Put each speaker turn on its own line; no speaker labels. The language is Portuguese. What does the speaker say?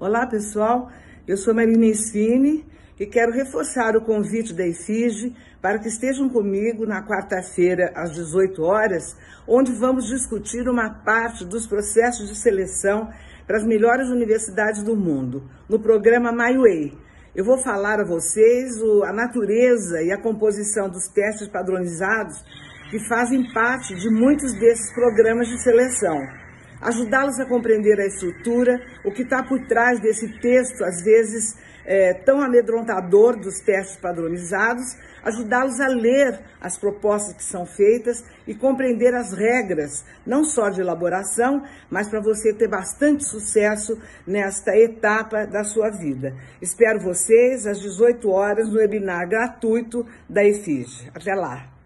Olá, pessoal. Eu sou Marina Ensine e quero reforçar o convite da EFIGE para que estejam comigo na quarta-feira, às 18 horas, onde vamos discutir uma parte dos processos de seleção para as melhores universidades do mundo, no programa MyWay. Eu vou falar a vocês a natureza e a composição dos testes padronizados que fazem parte de muitos desses programas de seleção ajudá-los a compreender a estrutura, o que está por trás desse texto, às vezes é, tão amedrontador dos testes padronizados, ajudá-los a ler as propostas que são feitas e compreender as regras, não só de elaboração, mas para você ter bastante sucesso nesta etapa da sua vida. Espero vocês às 18 horas no webinar gratuito da EFIG. Até lá!